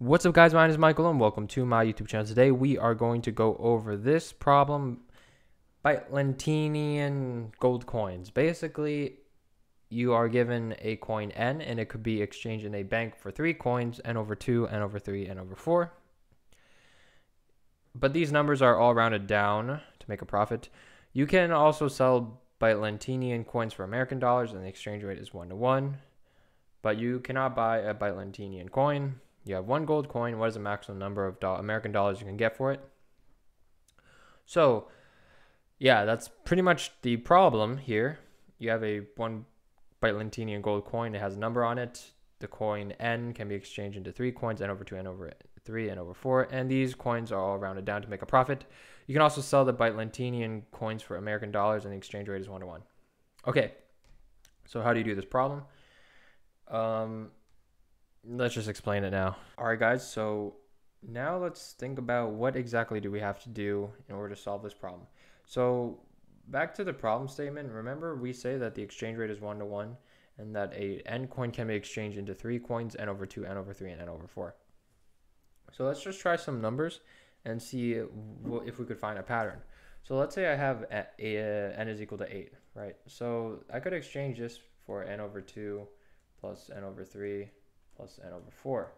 What's up guys, my name is Michael and welcome to my YouTube channel. Today we are going to go over this problem Bytelandian gold coins. Basically, you are given a coin N and it could be exchanged in a bank for three coins, N over 2, N over 3, N over 4. But these numbers are all rounded down to make a profit. You can also sell Bytelandian coins for American dollars and the exchange rate is 1 to 1. But you cannot buy a Bytelandian coin you have one gold coin. What is the maximum number of do American dollars you can get for it? So, yeah, that's pretty much the problem here. You have a one Bytelandian gold coin. It has a number on it. The coin N can be exchanged into three coins, N over 2, N over 3, N over 4. And these coins are all rounded down to make a profit. You can also sell the Bytelandian coins for American dollars, and the exchange rate is 1 to 1. Okay, so how do you do this problem? Um, let's just explain it now. All right, guys. So now let's think about what exactly do we have to do in order to solve this problem. So back to the problem statement. Remember we say that the exchange rate is one to one and that a n coin can be exchanged into three coins, n over two, n over three, and n over four. So let's just try some numbers and see if we could find a pattern. So let's say I have a, a, n is equal to 8, right? So I could exchange this for n over 2 plus n over 3 plus n over 4,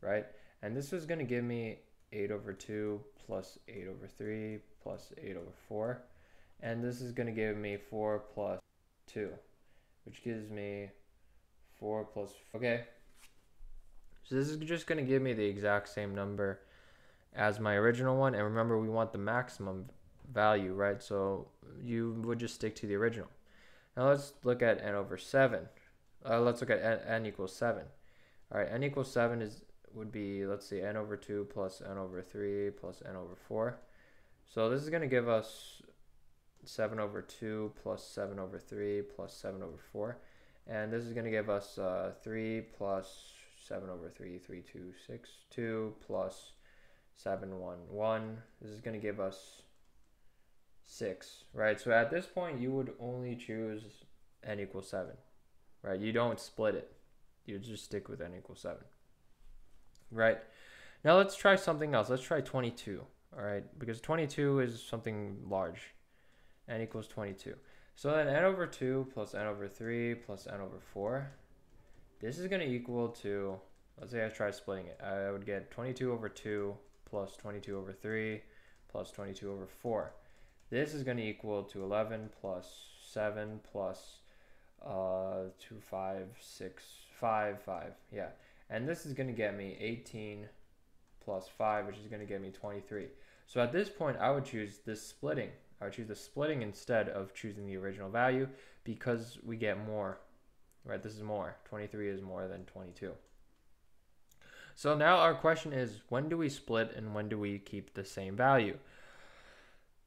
right? And this is going to give me 8 over 2 plus 8 over 3 plus 8 over 4. And this is going to give me 4 plus 2, which gives me 4 plus, okay. So this is just going to give me the exact same number as my original one. And remember, we want the maximum value, right? So you would just stick to the original. Now let's look at n over 7. Uh, let's look at n, n equals 7. All right, n equals 7 is would be, let's see, n over 2 plus n over 3 plus n over 4. So this is going to give us 7 over 2 plus 7 over 3 plus 7 over 4. And this is going to give us uh, 3 plus 7 over 3, 3, 2, 6, 2 plus 7, 1, 1. This is going to give us 6, right? So at this point, you would only choose n equals 7, right? You don't split it you just stick with n equals 7. Right? Now let's try something else. Let's try 22. All right? Because 22 is something large. n equals 22. So then n over 2 plus n over 3 plus n over 4. This is going to equal to, let's say I try splitting it. I would get 22 over 2 plus 22 over 3 plus 22 over 4. This is going to equal to 11 plus 7 plus uh, 2, 5, 6, 5, 5. Yeah. And this is going to get me 18 plus 5, which is going to get me 23. So at this point, I would choose this splitting. I would choose the splitting instead of choosing the original value because we get more. Right? This is more. 23 is more than 22. So now our question is, when do we split and when do we keep the same value?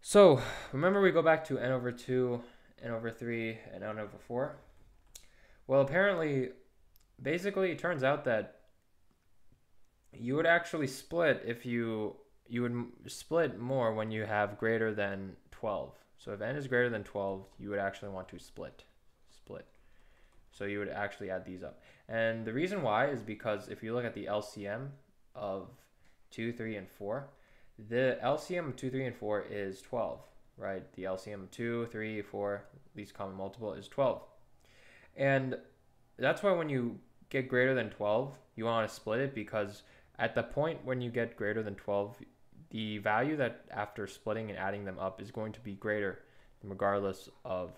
So remember we go back to n over 2, n over 3, and n over 4. Well, apparently basically it turns out that you would actually split if you you would split more when you have greater than 12 so if n is greater than 12 you would actually want to split split. So you would actually add these up. And the reason why is because if you look at the LCM of 2 3 and 4 the LCM of 2 3 and 4 is 12 right? The LCM of 2 3 4 least common multiple is 12 and that's why when you get greater than 12, you want to split it because at the point when you get greater than 12, the value that after splitting and adding them up is going to be greater regardless of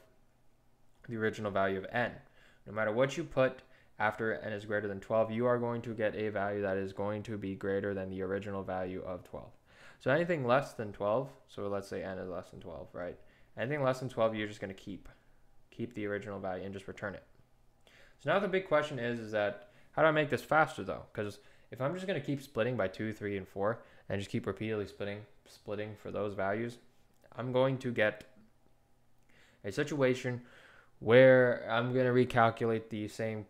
the original value of n. No matter what you put after n is greater than 12, you are going to get a value that is going to be greater than the original value of 12. So anything less than 12, so let's say n is less than 12, right? Anything less than 12, you're just going to keep. Keep the original value and just return it. So now the big question is, is that how do I make this faster though? Because if I'm just going to keep splitting by 2, 3, and 4, and just keep repeatedly splitting, splitting for those values, I'm going to get a situation where I'm going to recalculate the same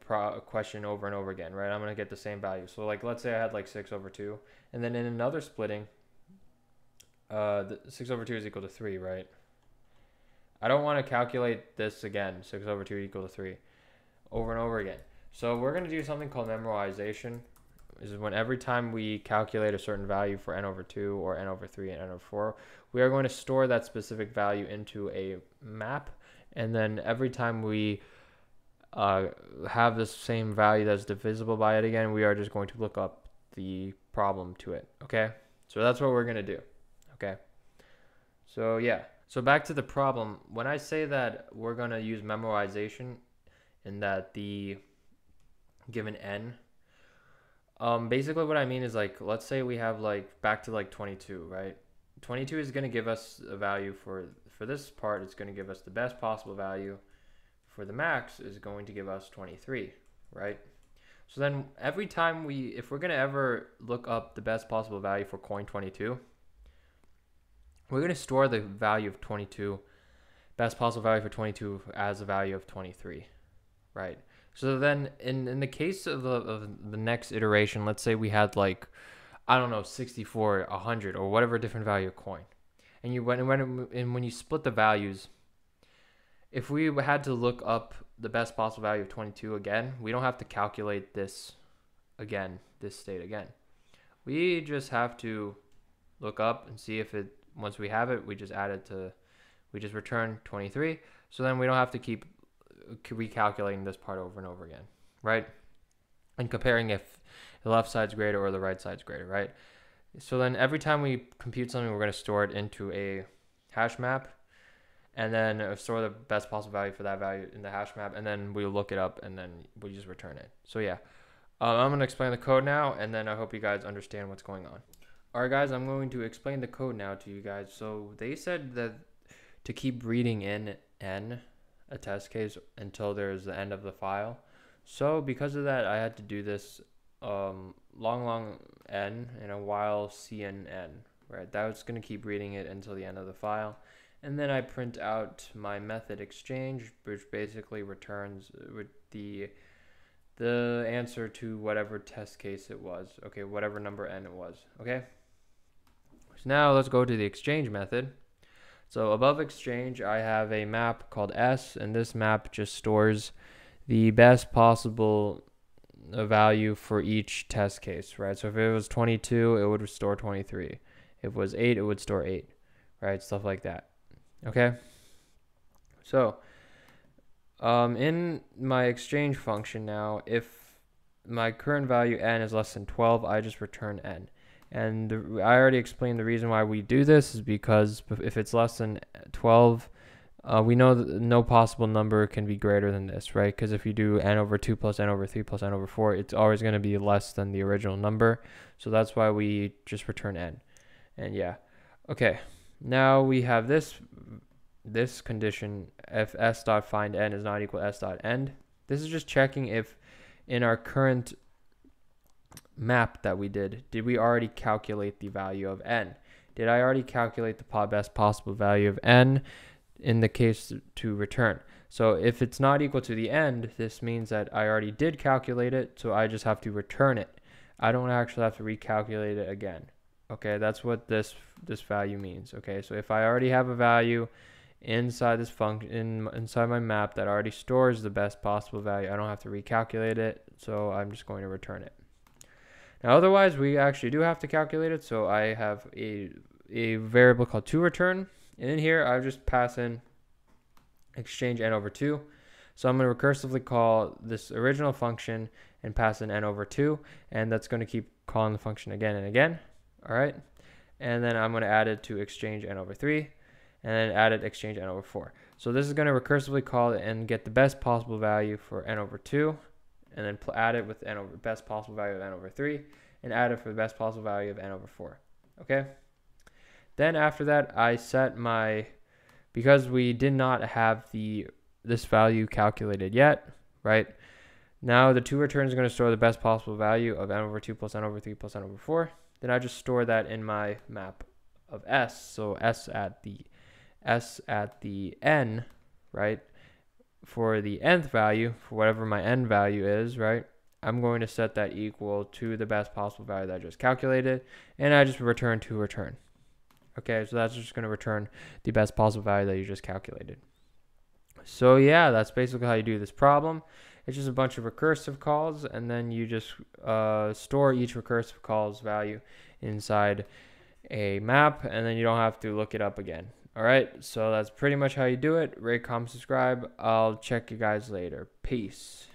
question over and over again, right? I'm going to get the same value. So like, let's say I had like 6 over 2, and then in another splitting, uh, 6 over 2 is equal to 3, right? I don't want to calculate this again, 6 over 2 equal to 3 over and over again. So we're going to do something called memorization. This is when every time we calculate a certain value for n over 2 or n over 3 and n over 4, we are going to store that specific value into a map. And then every time we uh, have the same value that's divisible by it again, we are just going to look up the problem to it. Okay. So that's what we're going to do. Okay. So yeah. So back to the problem. When I say that we're going to use memoization in that the given n, um, basically what I mean is like, let's say we have like back to like 22, right? 22 is going to give us a value for, for this part. It's going to give us the best possible value for the max is going to give us 23, right? So then every time we, if we're going to ever look up the best possible value for coin 22, we're going to store the value of 22, best possible value for 22 as a value of 23, right? So then in, in the case of the, of the next iteration, let's say we had like, I don't know, 64, 100, or whatever different value of coin. And you when, when, and when you split the values, if we had to look up the best possible value of 22 again, we don't have to calculate this again, this state again. We just have to look up and see if it, once we have it, we just add it to, we just return 23. So then we don't have to keep recalculating this part over and over again, right? And comparing if the left side's greater or the right side's greater, right? So then every time we compute something, we're going to store it into a hash map and then uh, store the best possible value for that value in the hash map, and then we look it up, and then we just return it. So yeah, um, I'm gonna explain the code now, and then I hope you guys understand what's going on. All right, guys, I'm going to explain the code now to you guys. So they said that to keep reading in n a test case until there's the end of the file. So because of that, I had to do this um, long, long n and a while cin, right? That was going to keep reading it until the end of the file. And then I print out my method exchange, which basically returns uh, the the answer to whatever test case it was. Okay, whatever number n it was. Okay. So now let's go to the exchange method. So above exchange, I have a map called S, and this map just stores the best possible value for each test case, right? So if it was 22, it would store 23. If it was 8, it would store 8, right? Stuff like that. Okay. So, um, in my exchange function now, if my current value n is less than 12, I just return n. And the, I already explained the reason why we do this is because if it's less than 12, uh, we know that no possible number can be greater than this, right? Because if you do n over 2 plus n over 3 plus n over 4, it's always going to be less than the original number. So that's why we just return n. And yeah. Okay. Now we have this this condition if s dot find n is not equal to s dot end. This is just checking if in our current map that we did, did we already calculate the value of n? Did I already calculate the best possible value of n in the case to return? So if it's not equal to the end, this means that I already did calculate it, so I just have to return it. I don't actually have to recalculate it again. Okay, that's what this this value means. Okay, so if I already have a value inside this function in, inside my map that already stores the best possible value, I don't have to recalculate it, so I'm just going to return it. Now otherwise we actually do have to calculate it, so I have a a variable called to return. And in here I just pass in exchange n over 2. So I'm going to recursively call this original function and pass in n over 2, and that's going to keep calling the function again and again. All right. And then I'm going to add it to exchange n over 3 and then add it exchange n over 4. So this is going to recursively call it and get the best possible value for n over 2 and then add it with n over best possible value of n over 3 and add it for the best possible value of n over 4. Okay? Then after that, I set my because we did not have the this value calculated yet, right? Now the two returns is going to store the best possible value of n over 2 plus n over 3 plus n over 4 then I just store that in my map of S. So S at the S at the N, right? For the nth value, for whatever my n value is, right? I'm going to set that equal to the best possible value that I just calculated, and I just return to return. Okay, so that's just going to return the best possible value that you just calculated. So yeah, that's basically how you do this problem. It's just a bunch of recursive calls, and then you just uh, store each recursive call's value inside a map, and then you don't have to look it up again. All right, so that's pretty much how you do it. Rate, comment, subscribe. I'll check you guys later. Peace.